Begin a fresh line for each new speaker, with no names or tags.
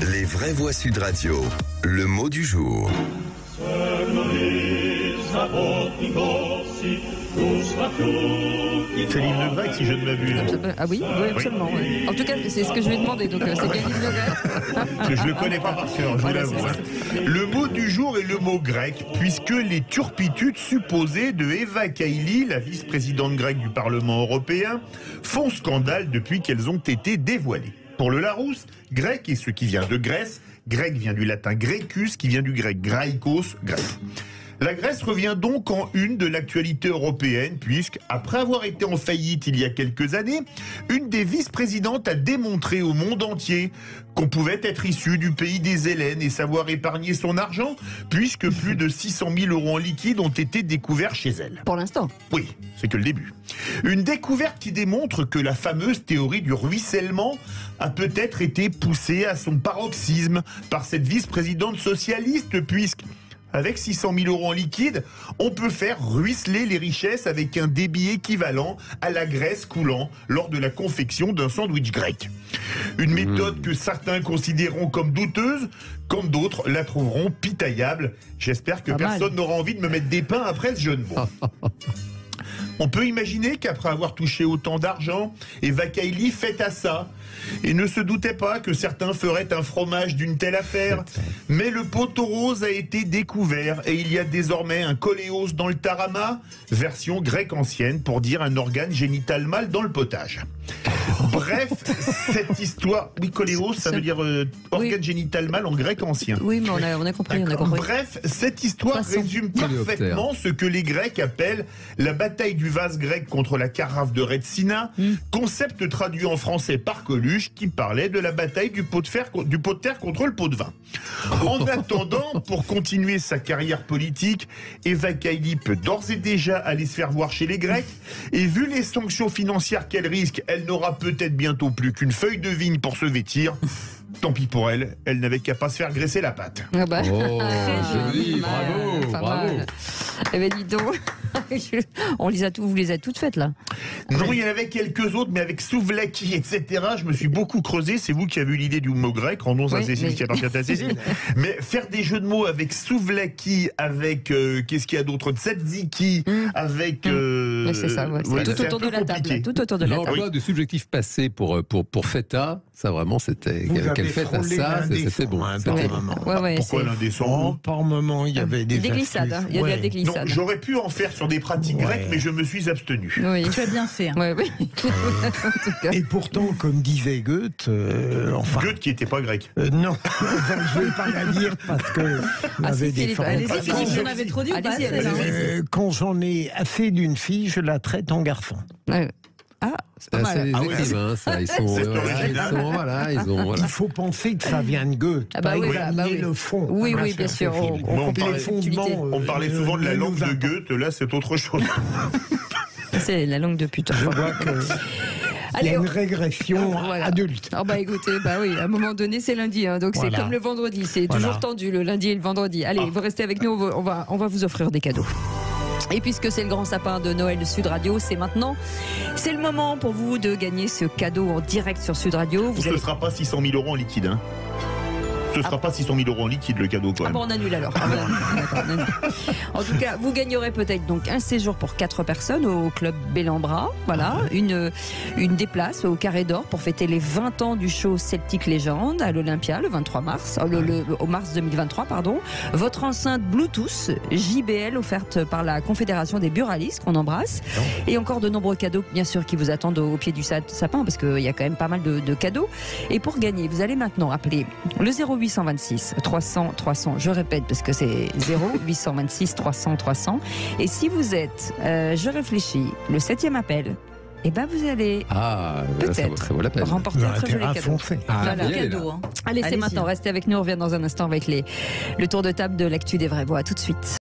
Les vraies voix Sud Radio. Le mot du jour.
C'est l'hymne grec, si je ne m'abuse.
Ah oui, oui absolument. oui. En tout cas, c'est ce que je lui ai demandé, donc euh, c'est grec.
Je ne le connais pas par cœur, je
Voilà,
l'avoue. hein. Le mot du jour est le mot grec, puisque les turpitudes supposées de Eva Kaili, la vice-présidente grecque du Parlement européen, font scandale depuis qu'elles ont été dévoilées. Pour le Larousse, grec est ce qui vient de Grèce, grec vient du latin grecus, qui vient du grec graikos, grec. La Grèce revient donc en une de l'actualité européenne, puisque, après avoir été en faillite il y a quelques années, une des vice-présidentes a démontré au monde entier qu'on pouvait être issu du pays des Hélènes et savoir épargner son argent, puisque plus de 600 000 euros en liquide ont été découverts chez elle.
Pour l'instant.
Oui, c'est que le début. Une découverte qui démontre que la fameuse théorie du ruissellement a peut-être été poussée à son paroxysme par cette vice-présidente socialiste, puisque avec 600 000 euros en liquide, on peut faire ruisseler les richesses avec un débit équivalent à la graisse coulant lors de la confection d'un sandwich grec. Une méthode que certains considéreront comme douteuse, quand d'autres la trouveront pitaillable. J'espère que
Pas
personne n'aura envie de me mettre des pains après ce jeu de mots. On peut imaginer qu'après avoir touché autant d'argent, Eva Kaili fait à ça et ne se doutait pas que certains feraient un fromage d'une telle affaire. Mais le poteau rose a été découvert et il y a désormais un coléos dans le tarama, version grecque ancienne pour dire un organe génital mâle dans le potage. Bref, cette histoire, oui, coléos, ça veut dire euh, organe
Oui.
génital mâle en grec ancien.
Oui, mais on a, on a compris, on a compris.
Bref, cette histoire
Passons.
résume parfaitement ce que les Grecs appellent la bataille du vase grec contre la carafe de Retsina,
Hmm.
concept traduit en français par Coluche qui parlait de la bataille du pot de, fer, du pot de terre contre le pot de vin. En attendant, pour continuer sa carrière politique, Eva Kaili peut d'ores et déjà aller se faire voir chez les Grecs, et vu les sanctions financières qu'elle risque, elle n'aura peut-être bientôt plus qu'une feuille de vigne pour se vêtir. Tant pis pour elle, elle n'avait qu'à pas se faire graisser la patte.
Ah bah.
Oh, joli, bravo, bravo.
Eh ben dis donc, on les a tous, vous les avez toutes faites là.
Non, il y en avait quelques autres, mais avec souvlaki, etc. Je me suis beaucoup creusé. C'est vous qui avez eu l'idée du mot grec. Rendons à
Oui,
Cécile
mais-
qui appartient à Cécile. mais faire des jeux de mots avec souvlaki, avec euh, qu'est-ce qu'il y a d'autre? Tzatziki, avec. euh,
Ouais, c'est ça, ouais, c'est
ouais,
tout autour de la table. Tout autour de la table.
L'emploi du subjectif passé pour, euh, pour, pour feta, ça vraiment c'était. Quelle fête à ça, c'était bon.
hein, par
Ouais.
moment.
Pourquoi l'indécent
Oh, par moment, il y avait des,
Des glissades, hein. il y a de
Ouais.
des glissades.
j'aurais pu en faire sur des pratiques
Ouais.
grecques, mais je me suis abstenu.
Oui.
Tu as bien fait. hein.
Ouais, oui.
Et pourtant, comme disait Goethe, euh, enfin,
Goethe qui n'était pas grec.
euh, non, je ne vais pas la dire parce que vous
Ah,
avez
si,
des
Philippe,
trop dit.
Euh, Quand j'en ai assez d'une fille, je la traite en garçon.
Ouais. Ah, c'est pas
Ah, c'est
mal.
les
Ah ouais.
écrivains, ça. Ils sont,
C'est
euh, voilà, ils
original.
sont, voilà, ils ont, voilà.
Il faut penser que ça vient de Goethe,
Ah bah
pas
oui, bah, bah oui.
le fond.
Oui,
Ah,
oui, bien sûr. On,
Philippe.
on
parlait On
Euh,
souvent de la langue de. Goethe, là c'est autre chose.
C'est la langue de pute.
Je vois qu'il y
Allez,
a une régression
Voilà.
adulte.
Ah bah écoutez, bah oui, à un moment donné c'est lundi, hein, donc
Voilà.
c'est comme le vendredi, c'est
Voilà.
toujours tendu le lundi et le vendredi. Allez, vous restez avec nous, on va, on va, on va vous offrir des cadeaux. Et puisque c'est le grand sapin de Noël de Sud Radio, c'est maintenant, c'est le moment pour vous de gagner ce cadeau en direct sur Sud Radio. Vous
Ce ne
allez...
sera pas 600 000 euros en liquide. Hein. Ce ne sera pas 600 000 euros en liquide le cadeau quand
Ah
même.
bon, on annule alors. Ah on annule. En tout cas, vous gagnerez peut-être donc un séjour pour quatre personnes au club Bellambra. Voilà, une, une des places au Carré d'Or pour fêter les 20 ans du show Celtic Legend à l'Olympia le 23 mars, euh, le, le- au mars 2023, pardon. Votre enceinte Bluetooth JBL offerte par la Confédération des buralistes qu'on embrasse. Et encore de nombreux cadeaux, bien sûr, qui vous attendent au pied du sa- sapin parce qu'il y a quand même pas mal de, de cadeaux. Et pour gagner, vous allez maintenant appeler le 0826 300 300. Je répète parce que c'est 0826 300 300. Et si vous êtes, euh, je réfléchis, le septième appel, eh ben vous allez
Ah,
peut-être remporter un très joli cadeau.
Ah,
Voilà.
Cadeau. hein.
Allez, c'est maintenant. Restez avec nous. On revient dans un instant avec les, le tour de table de l'actu des vraies voix. À tout de suite.